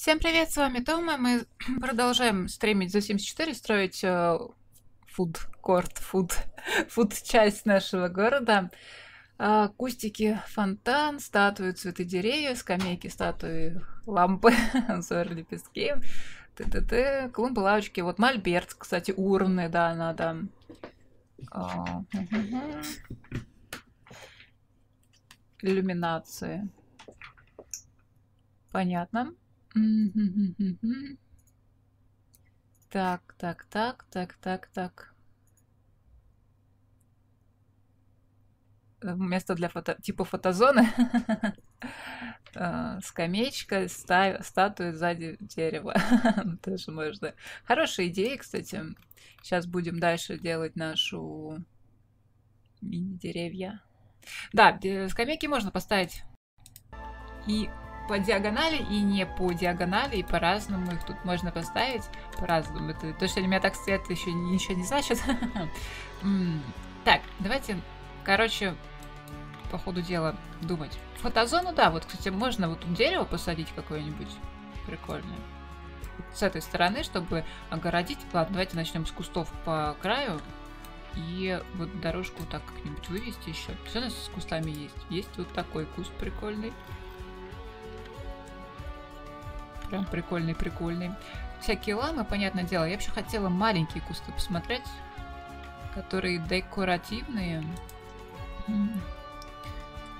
Всем привет, с вами Тома. Мы продолжаем стримить за 74, строить э, фуд-корт, фуд, фуд-часть нашего города. Э, кустики, фонтан, статуи, цветы деревьев, скамейки, статуи, лампы, узор, лепестки, т-т-т, клумбы, лавочки. Вот мольберт, кстати, урны, да, надо. А, Иллюминации. Понятно. Так, так, так, так, так, так. Э, место для фото... типа фотозоны. А, скамеечка, ста... статуя сзади дерева. Тоже можно. Хорошая идея, кстати. Сейчас будем дальше делать нашу мини-деревья. Да, скамейки можно поставить и по диагонали и не по диагонали, и по-разному их тут можно поставить. По-разному. Это, то, что они меня так стоят, еще ничего не значит. Так, давайте, короче, по ходу дела думать. Фотозону, да, вот, кстати, можно вот тут дерево посадить какое-нибудь прикольное. С этой стороны, чтобы огородить. Ладно, давайте начнем с кустов по краю. И вот дорожку так как-нибудь вывести еще. Все у нас с кустами есть. Есть вот такой куст прикольный. Прям прикольный-прикольный. Всякие ламы, понятное дело. Я вообще хотела маленькие кусты посмотреть, которые декоративные,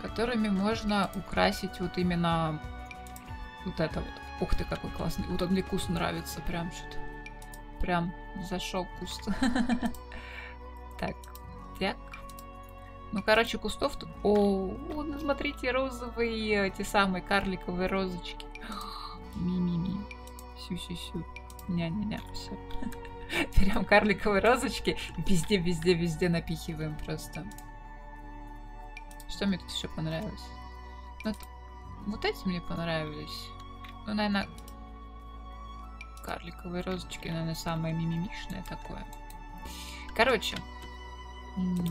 которыми можно украсить вот именно вот это вот. Ух ты, какой классный. Вот он мне куст нравится, прям что-то. Прям зашел куст. Так, так. Ну, короче, кустов тут... О, смотрите, розовые, эти самые карликовые розочки. Ми-ми-ми. Сю-сю-сю. Ня-ня-ня. Все. Берем карликовые розочки везде, везде, везде напихиваем просто. Что мне тут еще понравилось? Вот, вот эти мне понравились. Ну, наверное, карликовые розочки, наверное, самое мимимишное такое. Короче,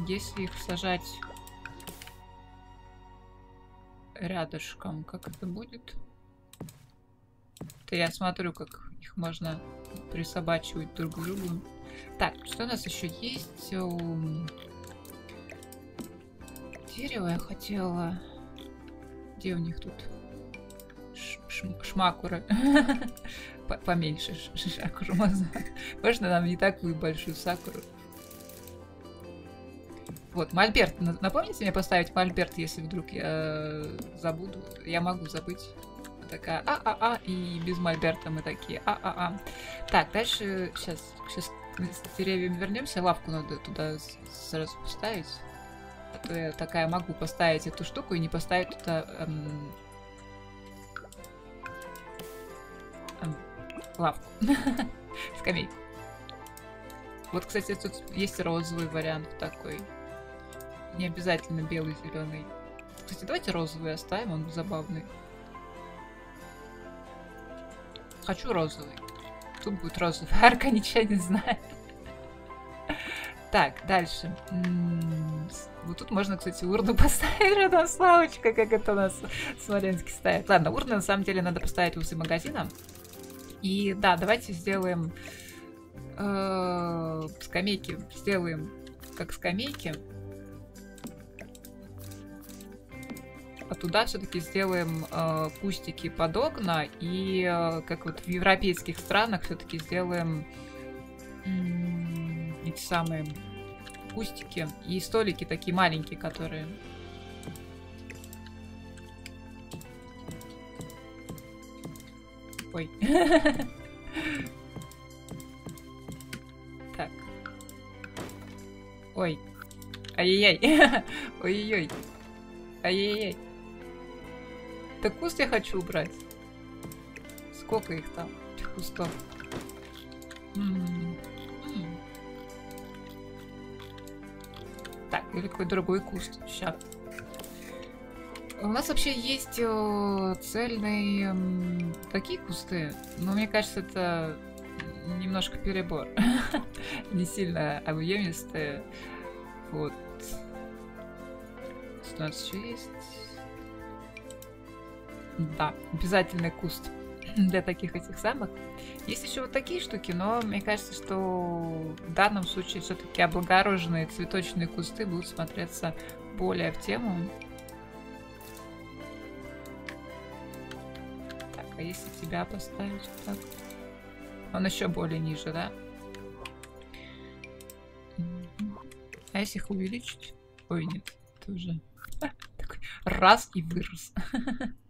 если их сажать рядышком, как это будет? То я смотрю, как их можно присобачивать друг к другу. Так, что у нас еще есть? Дерево я хотела... Где у них тут? шмакуры. Поменьше шакуру можно. Можно нам не такую большую сакуру. Вот, Мольберт. Напомните мне поставить Мольберт, если вдруг я э, забуду. Я могу забыть такая а-а-а, и без мольберта мы такие а-а-а. Так, дальше сейчас, сейчас к деревьям вернемся, лавку надо туда сразу поставить. А то я такая могу поставить эту штуку и не поставить туда эм, эм, лавку. Скамейку. Вот, кстати, тут есть розовый вариант такой. Не обязательно белый, зеленый. Кстати, давайте розовый оставим, он забавный. Хочу розовый. Тут будет розовый. Арка ничего не знает. Так, дальше. Вот тут можно, кстати, урну поставить рядом с лавочкой, как это у нас в Смоленске ставят. Ладно, урну на самом деле надо поставить возле магазина. И да, давайте сделаем э, скамейки. Сделаем как скамейки. А туда все-таки сделаем э, кустики под окна и э, как вот в европейских странах все-таки сделаем э, эти самые кустики и столики такие маленькие, которые Ой. Так. Ой. Ай-яй-яй. Ой-ой-ой. Ай-яй-яй. Так куст я хочу убрать. Сколько их там, этих кустов? Так, или какой другой куст. Сейчас. У нас вообще есть э, цельные такие кусты, но мне кажется, это немножко перебор. Не сильно объемистые. Вот. Что у нас еще есть? Да, обязательный куст. для таких этих самых. Есть еще вот такие штуки, но мне кажется, что в данном случае все-таки облагороженные цветочные кусты будут смотреться более в тему. Так, а если тебя поставить так? Он еще более ниже, да? А если их увеличить? Ой, нет, это уже раз и вырос.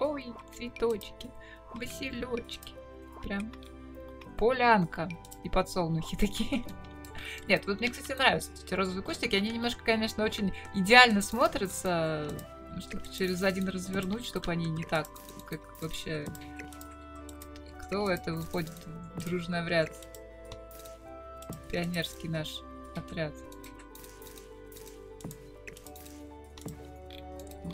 Ой, цветочки, василечки. Прям полянка. И подсолнухи такие. Нет, вот мне, кстати, нравятся эти розовые кустики. Они немножко, конечно, очень идеально смотрятся, чтобы через один развернуть, чтобы они не так, как вообще... Кто это выходит в дружный отряд? Пионерский наш отряд.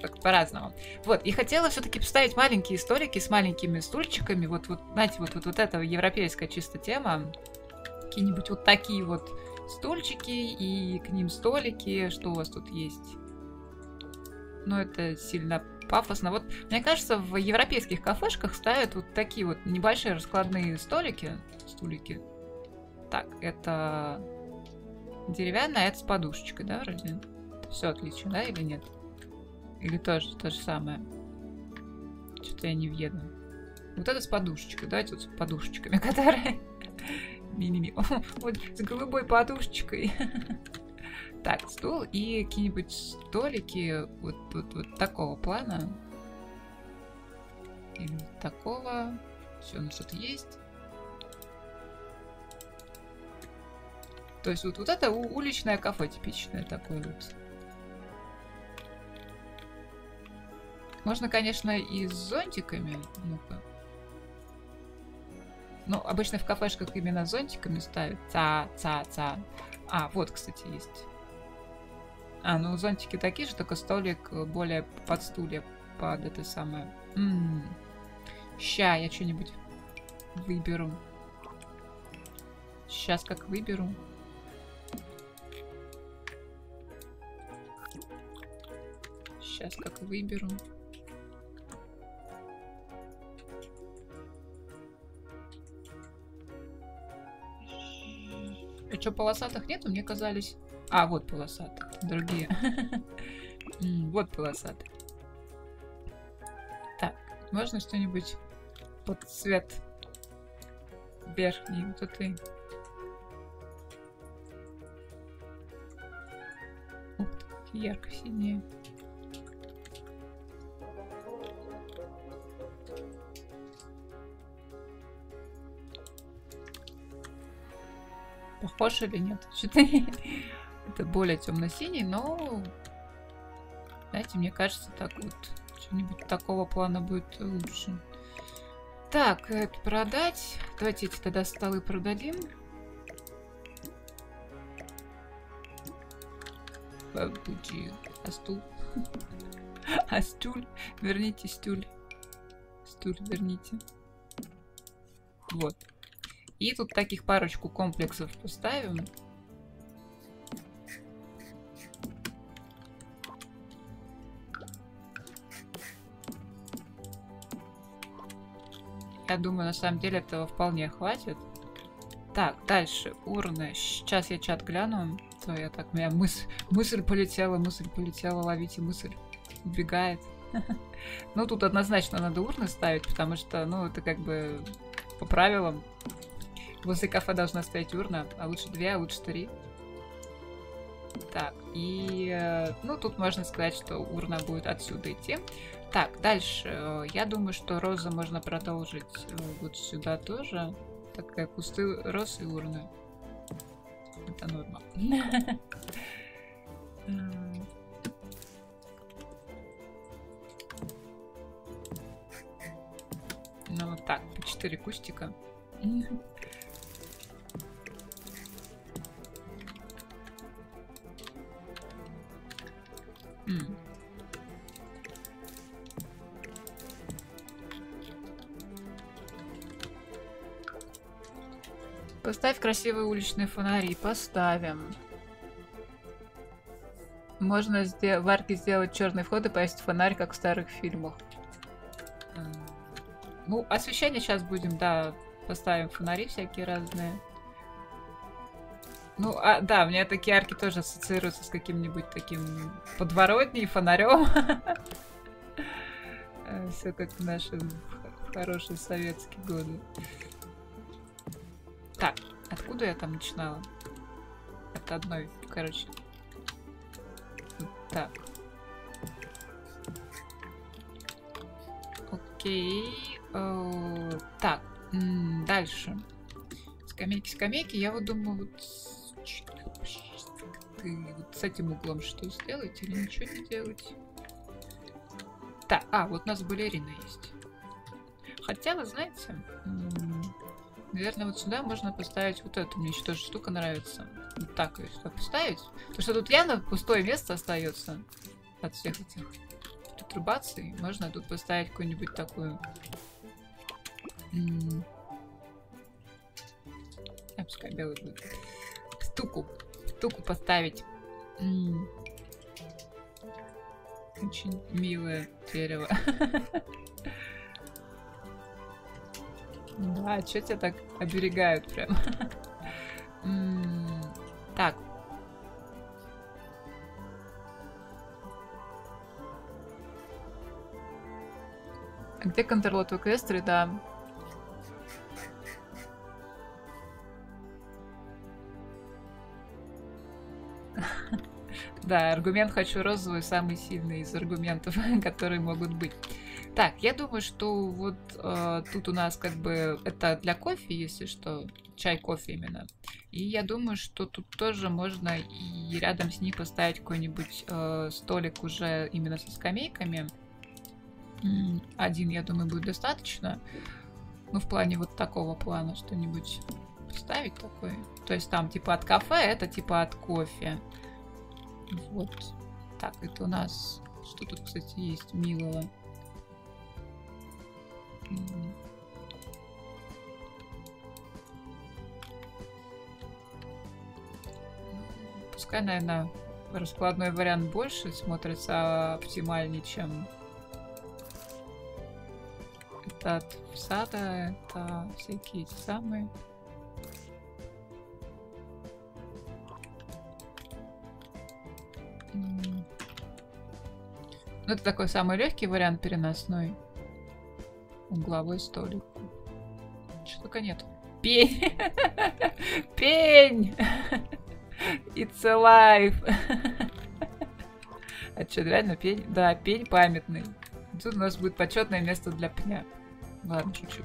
Так по-разному. Вот, и хотела все-таки поставить маленькие столики с маленькими стульчиками. Вот, вот, знаете, вот, вот, вот эта европейская чисто тема. Какие-нибудь вот такие вот стульчики и к ним столики. Что у вас тут есть? Ну, это сильно пафосно. Вот, мне кажется, в европейских кафешках ставят вот такие вот небольшие раскладные столики. Стулики. Так, это деревянная, а это с подушечкой, да, вроде? Все отлично, да, или нет? Или тоже то же самое? Что-то я не въеду. Вот это с подушечкой. Давайте вот с подушечками, которые... Ми-ми-ми. Вот с голубой подушечкой. Так, стул и какие-нибудь столики вот, вот, вот такого плана. Или такого. Все, у нас что-то есть. То есть вот, вот это уличное кафе типичное такое вот. Можно, конечно, и с зонтиками. Ну-ка. Ну, обычно в кафешках именно зонтиками ставят. Ца, ца, ца. А, вот, кстати, есть. А, ну зонтики такие же, только столик более под стулья, под это самое. М -м -м. Ща я что-нибудь выберу. Сейчас как выберу. Сейчас как выберу. Что, полосатых нету? Мне казались... А, вот полосатые. Другие. Вот полосатые. Так, можно что-нибудь под цвет верхний вот этой. Ух ты, ярко-синие. Похож или нет? Что-то это более темно-синий, но знаете, мне кажется, так вот что-нибудь такого плана будет лучше. Так, это продать. Давайте эти тогда столы продадим. Бабуджи. А стул? А стуль? Верните стуль. Стуль верните. Вот. И тут таких парочку комплексов поставим. Я думаю, на самом деле этого вполне хватит. Так, дальше. Урны. Сейчас я чат гляну. То я так, у меня мыс мысль полетела, мысль полетела, ловите мысль. Убегает. Ну, тут однозначно надо урны ставить, потому что, ну, это как бы по правилам Возле кафе должна стоять урна, а лучше две, а лучше три. Так, и... Э, ну, тут можно сказать, что урна будет отсюда идти. Так, дальше. Я думаю, что розы можно продолжить э, вот сюда тоже. Так как кусты роз и урны. Это норма. Ну, вот так, по 4 кустика. Поставь красивые уличные фонари. Поставим. можно в арке сделать черный вход и повесить фонарь, как в старых фильмах. Ну, освещение сейчас будем, да, поставим фонари всякие разные. Ну, а, да, у меня такие арки тоже ассоциируются с каким-нибудь таким подворотней, фонарем. Э, Все как в наши хорошие советские годы. Так, откуда я там начинала? От одной, короче. Так. Окей. Э, так, дальше. Скамейки, скамейки. Я вот думаю, вот вот с этим углом что сделать или ничего не делать? Так, а, вот у нас балерина есть. Хотя, вы знаете, наверное, вот сюда можно поставить вот эту. Мне еще тоже штука нравится. Вот так ее сюда поставить. Потому что тут явно пустое место остается от всех этих пертрубаций. Можно тут поставить какую-нибудь такую... А, пускай белый будет. Штуку. Штуку поставить. Очень милое дерево. Да, что тебя так оберегают прям? Так. А где контрлот Эквестры? Да. Да, аргумент «хочу розовый» самый сильный из аргументов, которые могут быть. Так, я думаю, что вот э, тут у нас как бы это для кофе, если что, чай-кофе именно. И я думаю, что тут тоже можно и рядом с ней поставить какой-нибудь э, столик уже именно со скамейками. Один, я думаю, будет достаточно. Ну, в плане вот такого плана что-нибудь поставить такой. То есть там типа от кафе, это типа от кофе. Вот. Так, это у нас... Что тут, кстати, есть милого? Пускай, наверное, раскладной вариант больше смотрится оптимальнее, чем это от сада, это всякие эти самые. Ну, это такой самый легкий вариант переносной. Угловой столик. Что только нет. Пень! Пень! It's alive! А что, реально пень? Да, пень памятный. Тут у нас будет почетное место для пня. Ладно, шучу.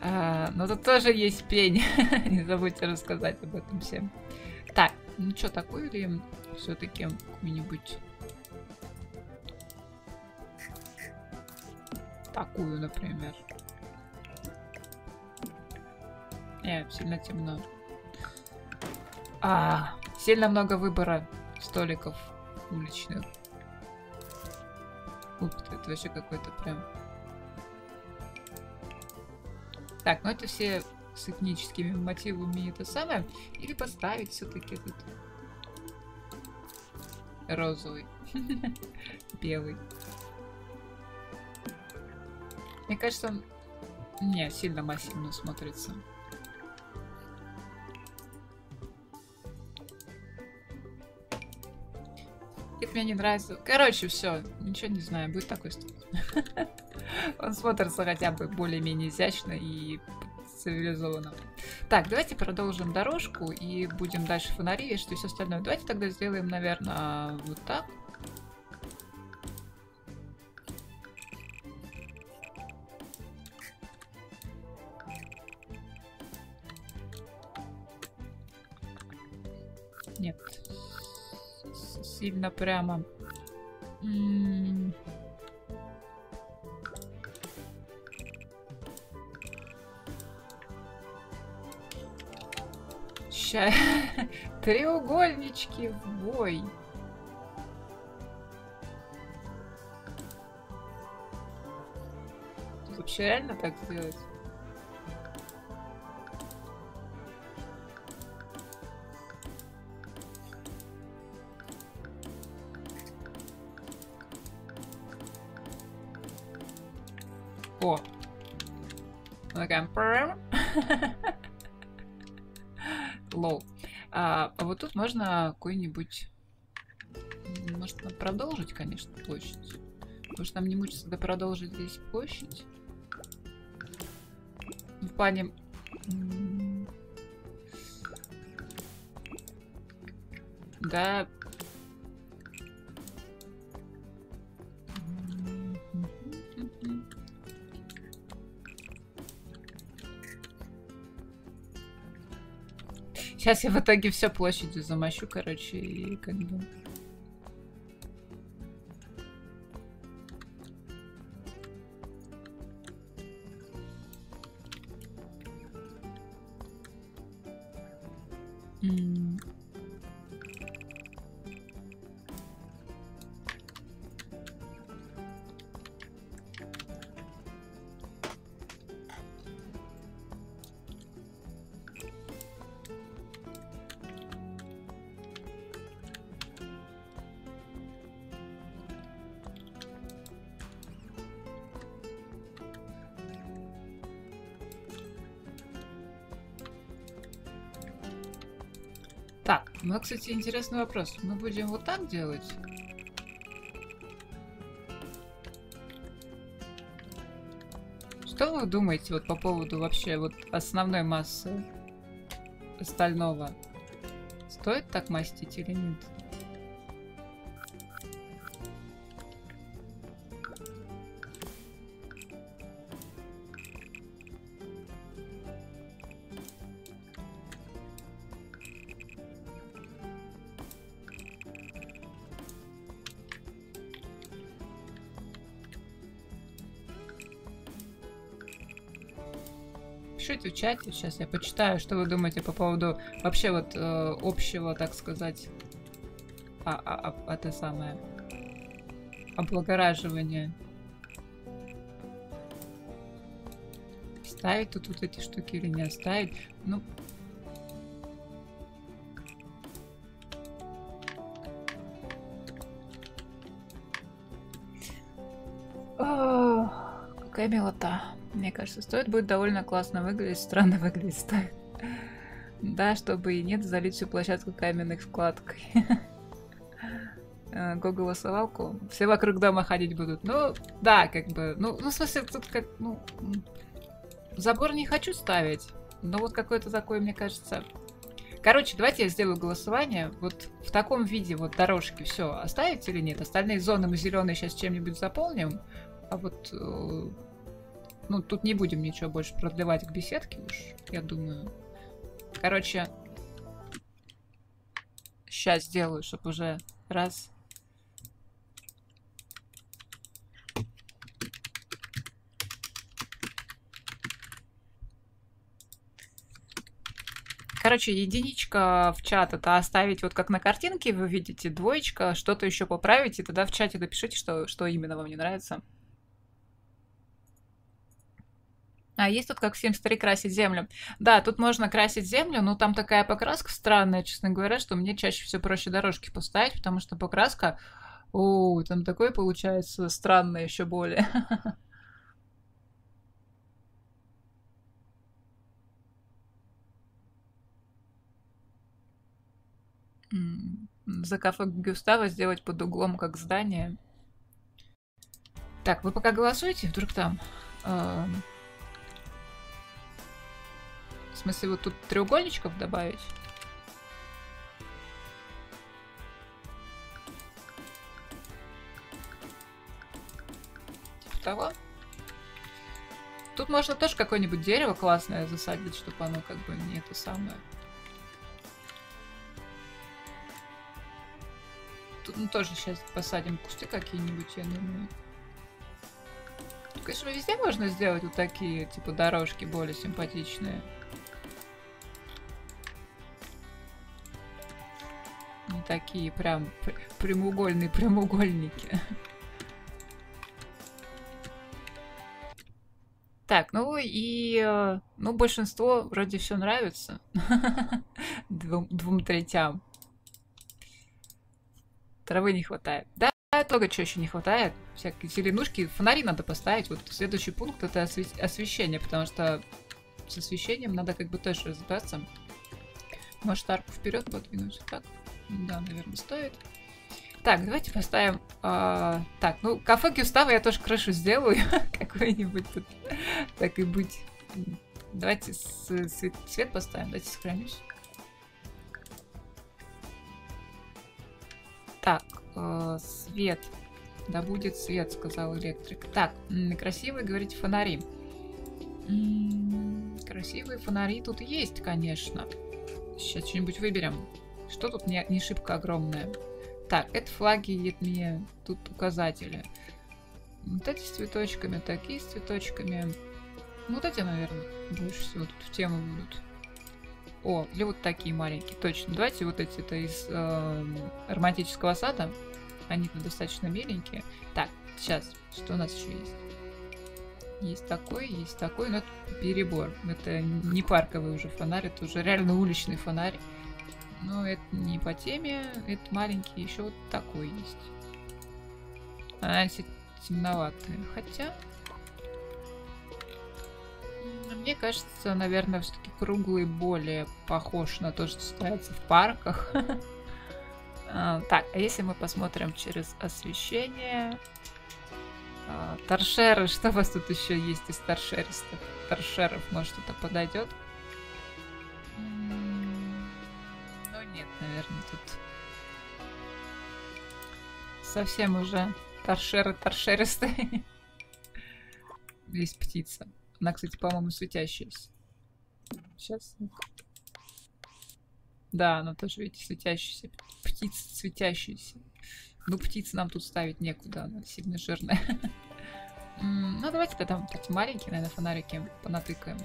А, но тут тоже есть пень. Не забудьте рассказать об этом всем. Так, ну что, такую или все-таки какую-нибудь такую, например. Нет, сильно темно. А, сильно много выбора столиков уличных. Ух ты, это вообще какой-то прям... Так, ну это все с этническими мотивами это самое. Или поставить все-таки тут розовый, белый. Мне кажется, не сильно массивно смотрится. Это мне не нравится. Короче, все, ничего не знаю, будет такой стол. Он смотрится хотя бы более-менее изящно и цивилизованно. Так, давайте продолжим дорожку и будем дальше фонари и все остальное. Давайте тогда сделаем, наверное, вот так. Сильно прямо. М. Ща... Треугольнички в бой. Вообще реально так сделать? Такая... Лоу. А, а вот тут можно какой-нибудь... Может, продолжить, конечно, площадь. Может, нам не мучиться, когда продолжить здесь площадь? В плане... Да. Сейчас я в итоге все площадью замощу, короче, и как бы... ну, кстати, интересный вопрос. Мы будем вот так делать? Что вы думаете вот по поводу вообще вот основной массы остального? Стоит так мастить или нет? Чате, сейчас я почитаю, что вы думаете по поводу вообще вот э, общего, так сказать, а, а, а, это самое, облагораживания. Ставить тут вот эти штуки или не оставить? Ну, какая милота. Мне кажется, стоит будет довольно классно выглядеть, странно выглядеть стоит. Да, чтобы и нет, залить всю площадку каменной складкой. Э, го голосовалку. Все вокруг дома ходить будут. Ну, да, как бы. Ну, ну в смысле, тут как, ну... Забор не хочу ставить. Но вот какой-то такой, мне кажется... Короче, давайте я сделаю голосование. Вот в таком виде вот дорожки все оставить или нет? Остальные зоны мы зеленые сейчас чем-нибудь заполним. А вот э, ну, тут не будем ничего больше продлевать к беседке уж, я думаю. Короче, сейчас сделаю, чтобы уже раз... Короче, единичка в чат это оставить вот как на картинке вы видите, двоечка, что-то еще поправить, и тогда в чате напишите, что, что именно вам не нравится. А, есть тут как в 73 красить землю. Да, тут можно красить землю, но там такая покраска странная, честно говоря, что мне чаще всего проще дорожки поставить, потому что покраска... О, там такое получается странное еще более. За кафе Гюстава сделать под углом как здание. Так, вы пока голосуете, вдруг там... Э в смысле, вот тут треугольничков добавить? Типа того. Тут можно тоже какое-нибудь дерево классное засадить, чтобы оно как бы не это самое. Тут ну, тоже сейчас посадим кусты какие-нибудь, я думаю. Конечно, везде можно сделать вот такие, типа, дорожки более симпатичные. Такие прям прямоугольные прямоугольники. Так, ну и э, ну, большинство вроде все нравится. двум, двум третям. Травы не хватает. Да, много чего еще не хватает. Всякие зеленушки. Фонари надо поставить. Вот следующий пункт это осве- освещение, потому что с освещением надо как бы тоже разобраться. Может арку вперед подвинуть. Так. Да, наверное, стоит. Так, давайте поставим... а, так, ну, кафе Гюстава я тоже крышу сделаю. Какой-нибудь тут. Так и быть. Давайте свет, свет поставим. Давайте сохранюсь. Так, э, свет. Да будет свет, сказал электрик. Так, м, красивые, говорите, фонари. М, Красивые фонари тут есть, конечно. Сейчас что-нибудь выберем. Что тут не, не шибко огромное? Так, это флаги, это мне тут указатели. Вот эти с цветочками, такие с цветочками. Ну, Вот эти, наверное, больше всего тут в тему будут. О, или вот такие маленькие, точно. Давайте вот эти, это из эм, романтического сада. Они достаточно миленькие. Так, сейчас, что у нас еще есть? Есть такой, есть такой, но это перебор. Это не парковый уже фонарь, это уже реально уличный фонарь. Но это не по теме, это маленький, еще вот такой есть. Она те- темноватая. Хотя... Мне кажется, наверное, все-таки круглый более похож на то, что ставится в парках. А, Так, а если мы посмотрим через освещение... а, Торшеры, что у вас тут еще есть из торшеристов? Торшеров, может, что-то подойдет? Наверное, тут совсем уже торшеры торшеристые. Есть птица. Она, кстати, по-моему, светящаяся. Сейчас. Да, она тоже, видите, светящаяся. Птица светящаяся. Ну, птиц нам тут ставить некуда, она сильно жирная. Ну, давайте тогда вот эти маленькие, наверное, фонарики понатыкаем.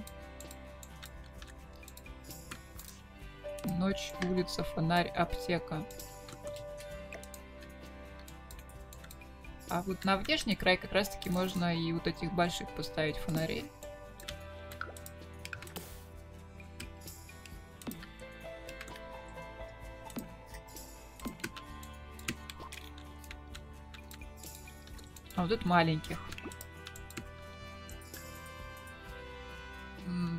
Ночь, улица, фонарь, аптека. А вот на внешний край как раз-таки можно и вот этих больших поставить фонарей. А вот тут маленьких.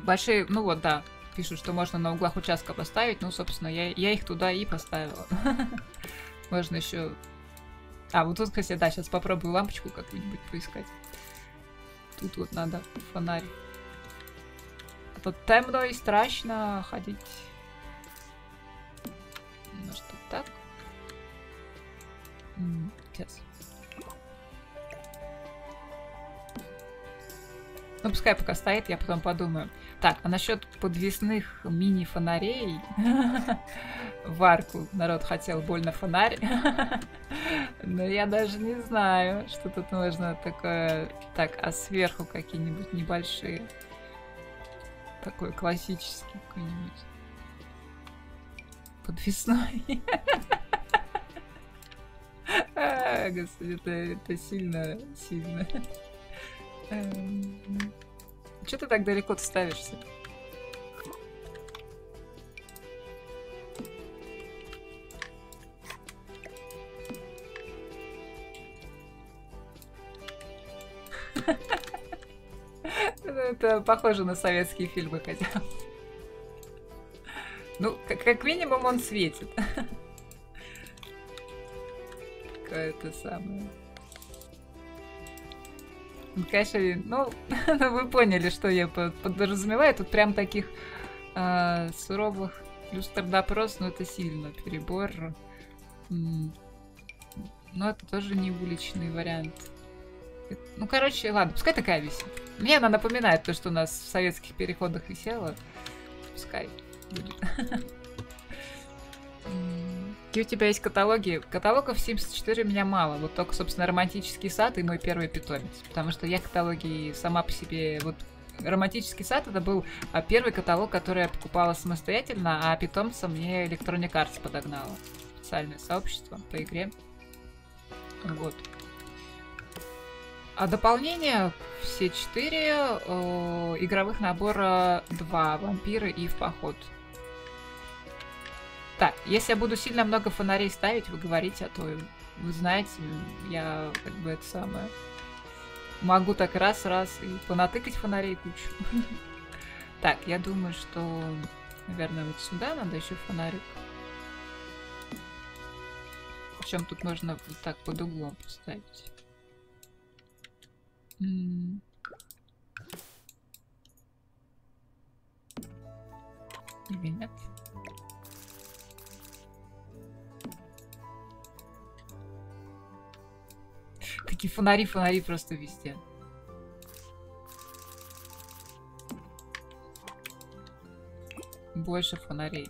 Большие, ну вот, да, пишут, что можно на углах участка поставить. Ну, собственно, я, я их туда и поставила. Можно еще... А, вот тут, кстати, да, сейчас попробую лампочку какую-нибудь поискать. Тут вот надо фонарь. А то темно и страшно ходить. Может, так? Сейчас. Ну, пускай пока стоит, я потом подумаю. Так, а насчет подвесных мини-фонарей в арку народ хотел больно фонарь. Но я даже не знаю, что тут можно такое... Так, а сверху какие-нибудь небольшие. Такой классический какой-нибудь. Подвесной. Господи, это, это сильно, сильно. Че ты так далеко ставишься? Это похоже на советские фильмы хотя. Ну, как, как минимум он светит. Какое-то самое. Конечно, ну, ну, вы поняли, что я под- подразумеваю. Тут прям таких а, суровых люстр допрос, но это сильно перебор. Но это тоже не уличный вариант. Ну, короче, ладно, пускай такая висит. Мне она напоминает то, что у нас в советских переходах висело. Пускай будет. Какие у тебя есть каталоги? Каталогов 74 у меня мало. Вот только, собственно, романтический сад и мой первый питомец. Потому что я каталоги сама по себе... Вот романтический сад это был а, первый каталог, который я покупала самостоятельно, а питомца мне Electronic Arts подогнала. Специальное сообщество по игре. Вот. А дополнение все четыре э, игровых набора два вампиры и в поход. Так, Если я буду сильно много фонарей ставить, вы говорите, а то вы знаете, я как бы это самое... Могу так раз-раз и понатыкать фонарей кучу. Так, я думаю, что, наверное, вот сюда надо еще фонарик. Причем тут можно вот так под углом поставить. Или нет? Такие фонари, фонари просто везде. Больше фонарей.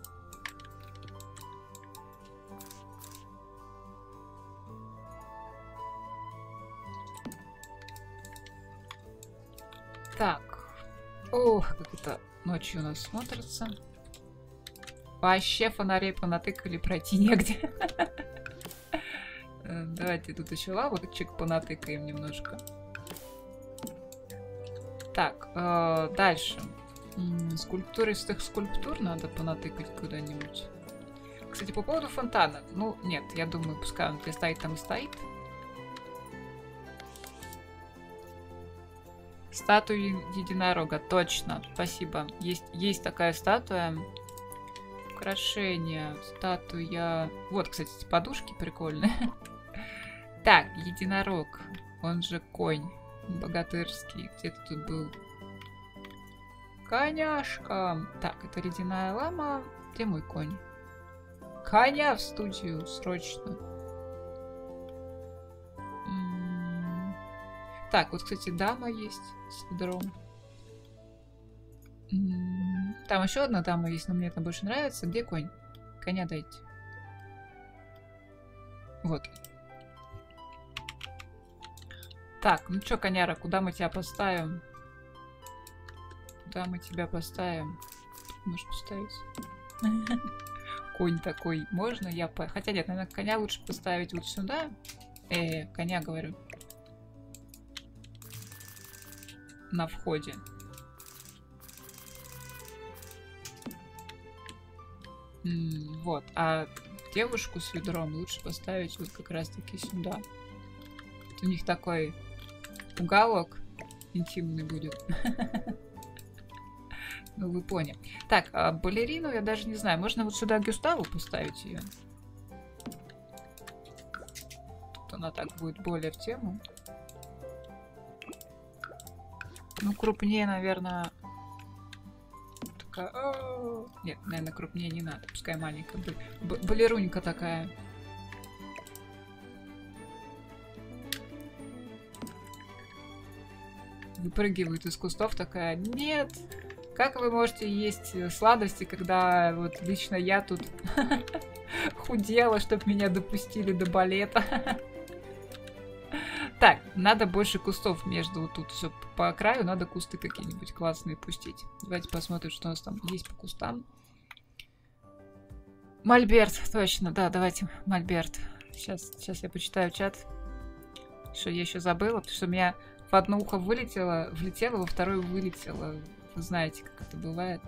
Так. Ох, как это ночью у нас смотрится. Вообще фонарей понатыкали, пройти негде. Давайте тут еще лавочек понатыкаем немножко. Так, э, дальше. Скульптуры из тех скульптур надо понатыкать куда-нибудь. Кстати, по поводу фонтана. Ну, нет, я думаю, пускай он где стоит, там и стоит. Статуя единорога, точно, спасибо. Есть, есть такая статуя. Украшение, статуя... Вот, кстати, подушки прикольные. Так, единорог, он же конь богатырский. Где-то тут был. Коняшка. Так, это ледяная лама. Где мой конь? Коня в студию, срочно. Так, вот, кстати, дама есть с ведром. Там еще одна дама есть, но мне это больше нравится. Где конь? Коня дайте. Вот. Так, ну что, коняра, куда мы тебя поставим? Куда мы тебя поставим? Можешь поставить? Конь такой. Можно я по... Хотя нет, наверное, коня лучше поставить вот сюда. Э, коня, говорю. на входе. вот, а девушку с ведром лучше поставить вот как раз-таки сюда. У них такой уголок интимный будет. Ну, вы поняли. Так, а балерину я даже не знаю. Можно вот сюда Гюставу поставить ее. Тут она так будет более в тему. Ну, крупнее, наверное... Такая... Нет, наверное, крупнее не надо. Пускай маленькая. Балерунька такая. Выпрыгивает из кустов такая. Нет! Как вы можете есть сладости, когда вот лично я тут худела, чтобы меня допустили до балета? Так, надо больше кустов между вот тут все по краю. Надо кусты какие-нибудь классные пустить. Давайте посмотрим, что у нас там есть по кустам. Мольберт, точно, да, давайте Мольберт. Сейчас, сейчас я почитаю чат. Что я еще забыла, потому что у меня одно ухо вылетело, влетело, во второе вылетело. Вы знаете, как это бывает.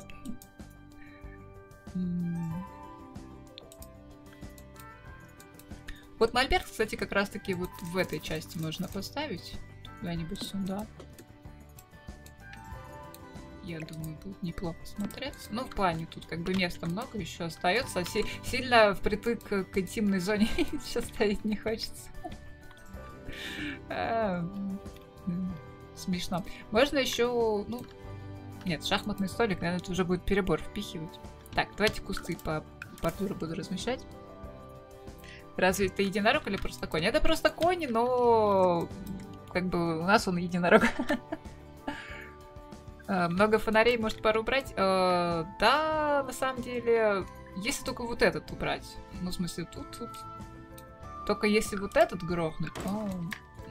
Вот мольберт, кстати, как раз-таки вот в этой части можно поставить. Куда-нибудь сюда. Я думаю, будет неплохо смотреться. Ну, в плане тут как бы места много еще остается. Си сильно впритык к интимной зоне сейчас стоять не хочется. Смешно. Можно еще, ну, нет, шахматный столик, наверное, это уже будет перебор впихивать. Так, давайте кусты по бордюру буду размещать. Разве это единорог или просто конь? Это просто конь, но как бы у нас он единорог. Э, много фонарей, может, пару убрать? Э, да, на самом деле, если только вот этот убрать. Ну, в смысле, тут, тут. Только если вот этот грохнуть, то...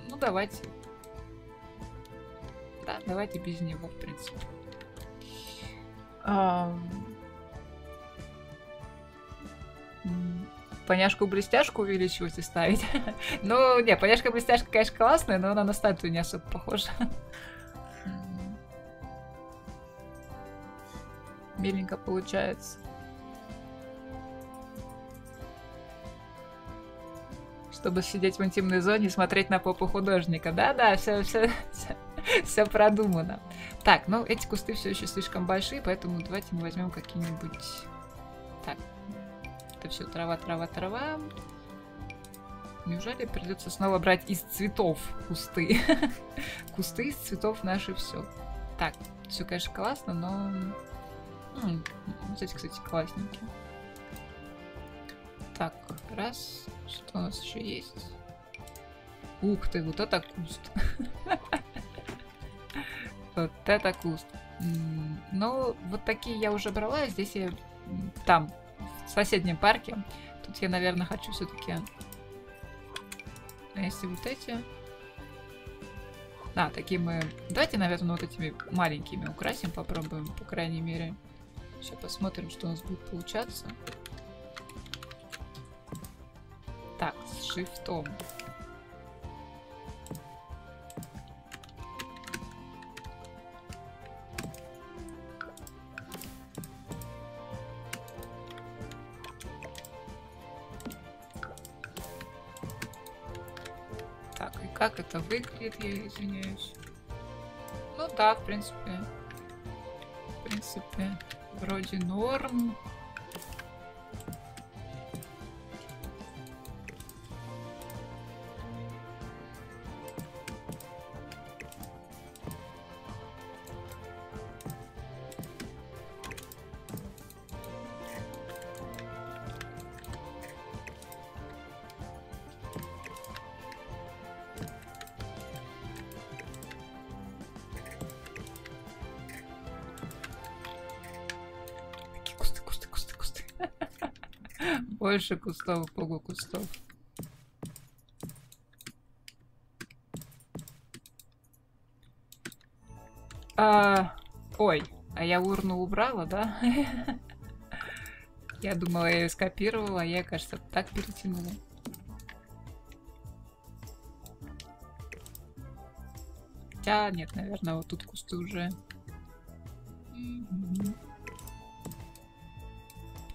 Ну, давайте. Да, давайте без него, в принципе. поняшку-блестяшку увеличивать и ставить. ну, не, поняшка-блестяшка, конечно, классная, но она на статую не особо похожа. Миленько получается. чтобы сидеть в интимной зоне и смотреть на попу художника. Да-да, все, все, все, все продумано. Так, ну эти кусты все еще слишком большие, поэтому давайте мы возьмем какие-нибудь... Так, это все трава, трава, трава. Неужели придется снова брать из цветов кусты? кусты из цветов наши все. Так, все, конечно, классно, но... М вот эти, кстати, классненькие. Так, раз. Что у нас еще есть? Ух ты, вот это куст. вот это куст. Ну, вот такие я уже брала. Здесь я там, в соседнем парке. Тут я, наверное, хочу все-таки... А если вот эти... Да, такие мы... Давайте, наверное, вот этими маленькими украсим, попробуем, по крайней мере. Сейчас посмотрим, что у нас будет получаться. Так, с шифтом. Как это выглядит, я извиняюсь. Ну да, в принципе. В принципе, вроде норм. Больше кустов, богу кустов. А, ой, а я урну убрала, да? Я думала, я ее скопировала, а я, кажется, так перетянула. Хотя, нет, наверное, вот тут кусты уже.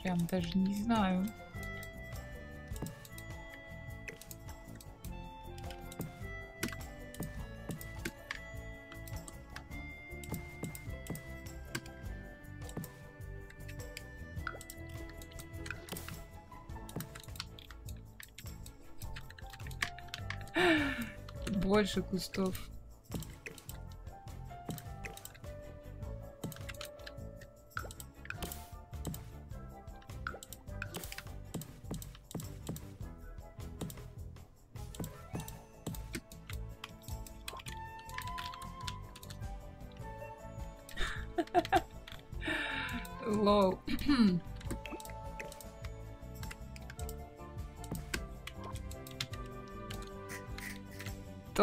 Прям даже не знаю. Больше кустов.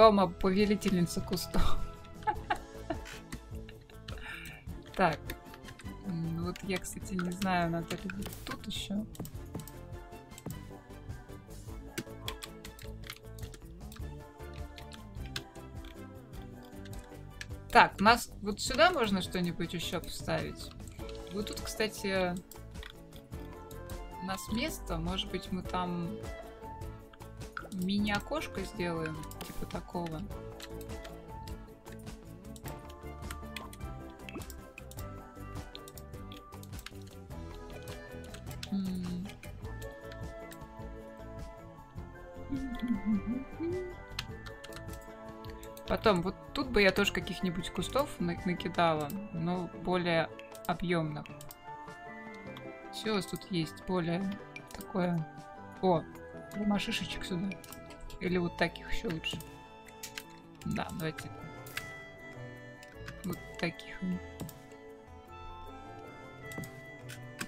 Тома, повелительница кустов. Так. Вот я, кстати, не знаю, надо ли тут еще. Так, у нас вот сюда можно что-нибудь еще вставить. Вот тут, кстати, у нас место. Может быть, мы там мини-окошко сделаем типа такого. Потом, вот тут бы я тоже каких-нибудь кустов накидала, но более объемных. Все у вас тут есть более такое... О, машишечек сюда. Или вот таких еще лучше. Да, давайте. Вот таких.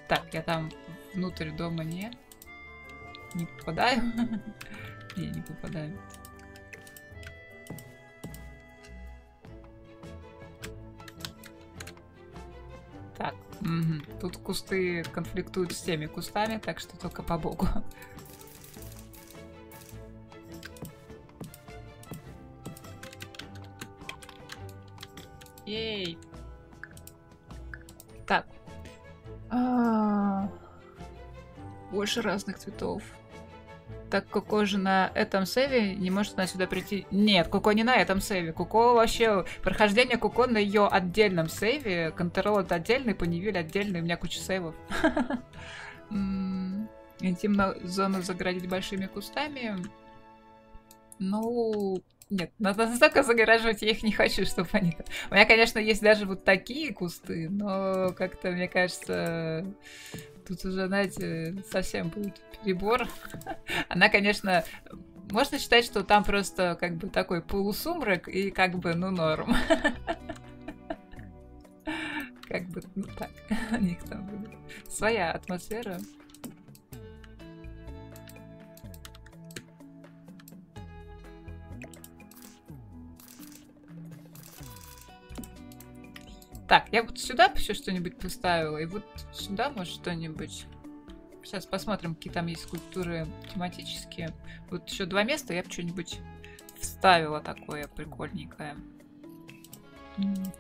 Так, я там внутрь дома не... Не попадаю? Не, не попадаю. Так, угу. тут кусты конфликтуют с теми кустами, так что только по богу. Ей. Так. А -а -а. Больше разных цветов. Так Коко же на этом сейве не может она сюда прийти. Нет, Коко не на этом сейве. Коко вообще... Прохождение Коко на ее отдельном сейве. Контролот отдельный, Панивиль отдельный. У меня куча сейвов. Интимную зону заградить большими кустами. Ну, нет, надо настолько загораживать я их не хочу, чтобы они... У меня, конечно, есть даже вот такие кусты, но как-то, мне кажется, тут уже, знаете, совсем будет перебор. Она, конечно, можно считать, что там просто как бы такой полусумрак и как бы, ну, норм. Как бы, ну так, у них там своя атмосфера. Так, я вот сюда все что-нибудь поставила, и вот сюда, может, что-нибудь. Сейчас посмотрим, какие там есть скульптуры тематические. Вот еще два места я бы что-нибудь вставила такое прикольненькое.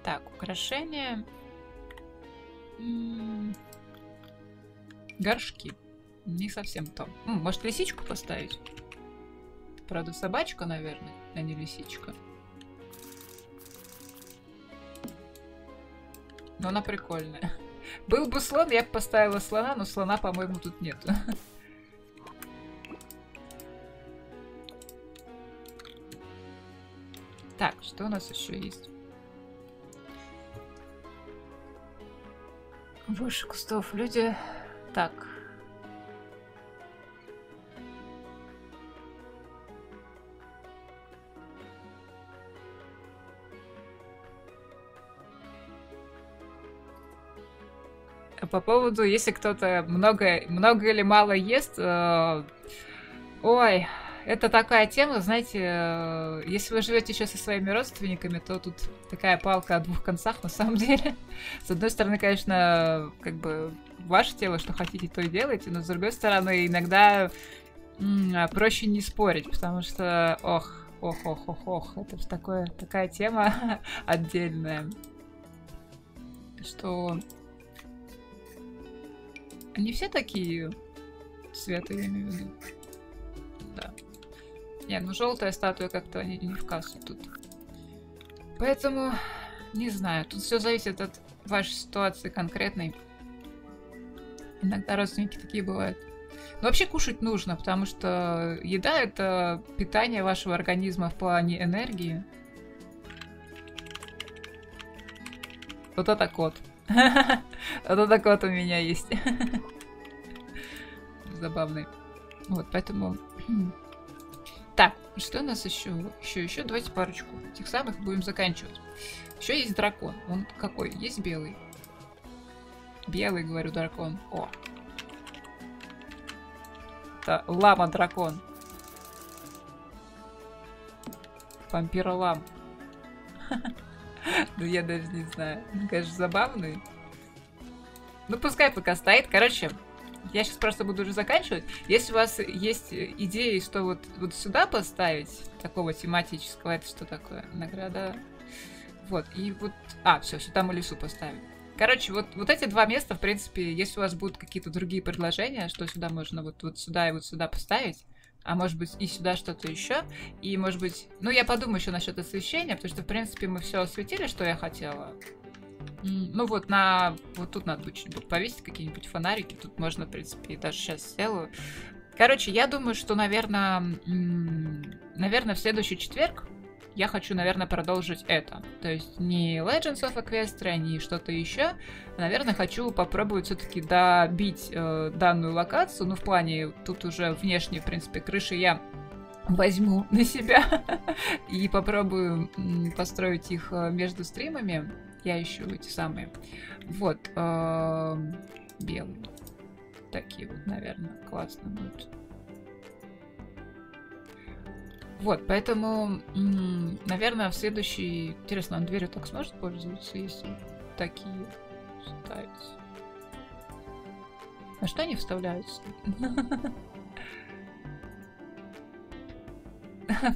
Так, украшения. Горшки. Не совсем то. Может, лисичку поставить? Правда, собачка, наверное, а не лисичка. Но она прикольная. Был бы слон, я бы поставила слона, но слона, по-моему, тут нет. Так, что у нас еще есть? Больше кустов. Люди... Так, по поводу, если кто-то много, много или мало ест, э, ой, это такая тема, знаете, э, если вы живете еще со своими родственниками, то тут такая палка о двух концах на самом деле. С одной стороны, конечно, как бы ваше тело, что хотите, то и делайте, но с другой стороны, иногда м- проще не спорить, потому что, ох, ох, ох, ох, ох, это же такое, такая тема отдельная, что они все такие цвета, я имею в виду. Да. Не, ну желтая статуя как-то не, не в кассу тут. Поэтому, не знаю, тут все зависит от вашей ситуации конкретной. Иногда родственники такие бывают. Но вообще кушать нужно, потому что еда это питание вашего организма в плане энергии. Вот это кот. Вот это кот у меня есть. Забавный. Вот, поэтому... Так, что у нас еще? Еще, еще, давайте парочку этих самых будем заканчивать. Еще есть дракон. Он какой? Есть белый? Белый, говорю, дракон. О. Это лама-дракон. Вампира-лам. Ну, я даже не знаю. Конечно, забавный. Ну, пускай пока стоит. Короче, я сейчас просто буду уже заканчивать. Если у вас есть идеи, что вот, вот сюда поставить, такого тематического, это что такое? Награда. Вот, и вот... А, все, сюда мы лесу поставим. Короче, вот, вот эти два места, в принципе, если у вас будут какие-то другие предложения, что сюда можно вот, вот сюда и вот сюда поставить, а может быть и сюда что-то еще. И может быть, ну я подумаю еще насчет освещения, потому что в принципе мы все осветили, что я хотела. Ну вот на вот тут надо будет повесить какие-нибудь фонарики. Тут можно, в принципе, даже сейчас сделаю. Короче, я думаю, что, наверное, наверное, в следующий четверг я хочу, наверное, продолжить это. То есть не Legends of Equestria, не что-то еще. Наверное, хочу попробовать все-таки добить э, данную локацию. Ну, в плане, тут уже внешне, в принципе, крыши я возьму на себя и попробую построить их э, между стримами. Я ищу эти самые. Вот. Э, белые. Такие вот, наверное, классно будут. Вот, поэтому, наверное, в следующий... Интересно, он дверью так сможет пользоваться, если такие ставить? А что они вставляются?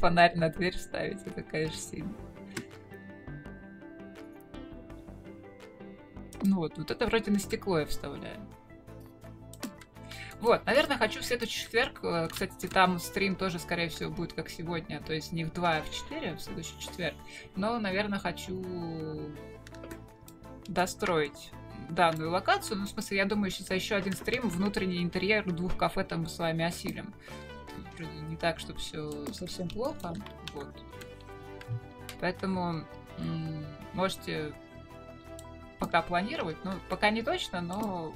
Фонарь на дверь ставить, это, конечно, сильно. Ну вот, вот это вроде на стекло я вставляю. Вот, наверное, хочу в следующий четверг. э, Кстати, там стрим тоже, скорее всего, будет как сегодня. То есть не в 2, а в 4, в следующий четверг. Но, наверное, хочу достроить данную локацию. Ну, в смысле, я думаю, сейчас еще один стрим, внутренний интерьер двух кафе там мы с вами осилим. Вроде не так, что все совсем плохо. Вот. Поэтому можете пока планировать. Ну, пока не точно, но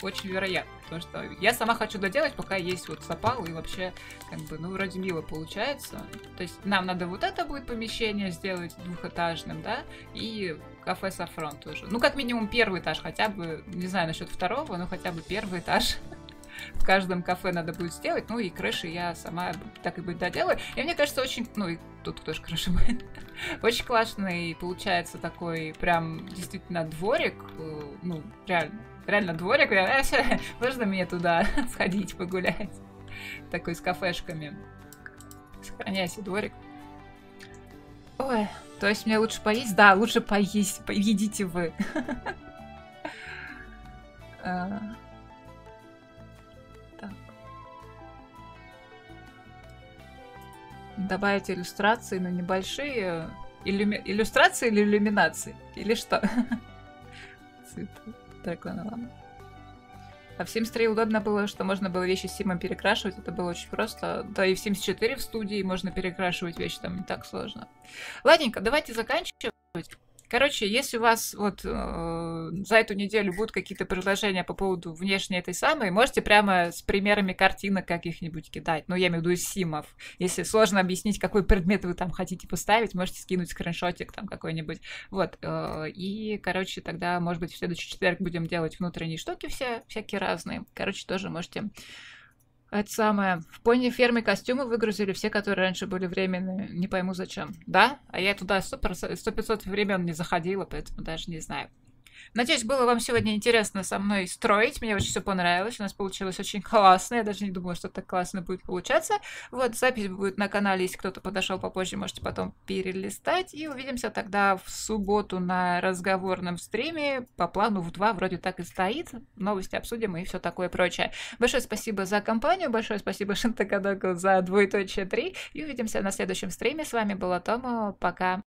очень вероятно. Потому что я сама хочу доделать, пока есть вот запал, и вообще, как бы, ну, вроде мило получается. То есть нам надо вот это будет помещение сделать двухэтажным, да, и кафе Сафрон тоже. Ну, как минимум первый этаж, хотя бы, не знаю насчет второго, но хотя бы первый этаж в каждом кафе надо будет сделать. Ну и крыши я сама так и быть доделаю. И мне кажется, очень... Ну и тут тоже крыша будет. очень классный получается такой прям действительно дворик. э, Ну, реально. Реально дворик. Я- Можно мне туда сходить погулять? Такой с кафешками. Сохраняйся, дворик. Ой, то есть мне лучше поесть? Да, лучше поесть. Поедите вы. А, так. Добавить иллюстрации, но небольшие. Иллюми- Иллюстрации или иллюминации? Или что? Цветы. Ладно. А в Sims 3 удобно было, что можно было вещи с Симом перекрашивать, это было очень просто. Да и в Sims 4 в студии можно перекрашивать вещи, там не так сложно. Ладненько, давайте заканчивать. Короче, если у вас вот э, за эту неделю будут какие-то предложения по поводу внешней этой самой, можете прямо с примерами картинок каких-нибудь кидать. Ну, я имею в виду симов. Если сложно объяснить, какой предмет вы там хотите поставить, можете скинуть скриншотик там какой-нибудь. Вот. э, и, короче, тогда, может быть, в следующий четверг будем делать внутренние штуки все, всякие разные. Короче, тоже можете это самое. В пони фермы костюмы выгрузили все, которые раньше были временные. Не пойму зачем. Да? А я туда сто 500 времен не заходила, поэтому даже не знаю. Надеюсь, было вам сегодня интересно со мной строить. Мне очень все понравилось. У нас получилось очень классно. Я даже не думала, что так классно будет получаться. Вот, запись будет на канале. Если кто-то подошел попозже, можете потом перелистать. И увидимся тогда в субботу на разговорном стриме. По плану в два вроде так и стоит. Новости обсудим и все такое прочее. Большое спасибо за компанию. Большое спасибо Шинтакадоку за двоеточие 3. И увидимся на следующем стриме. С вами была Тома. Пока.